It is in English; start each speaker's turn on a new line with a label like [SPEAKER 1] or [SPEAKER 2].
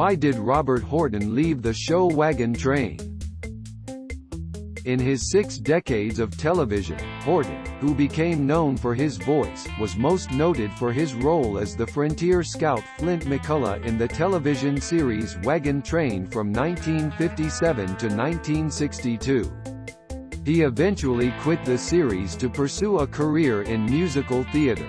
[SPEAKER 1] Why did Robert Horton leave the show Wagon Train? In his six decades of television, Horton, who became known for his voice, was most noted for his role as the frontier scout Flint McCullough in the television series Wagon Train from 1957 to 1962. He eventually quit the series to pursue a career in musical theater.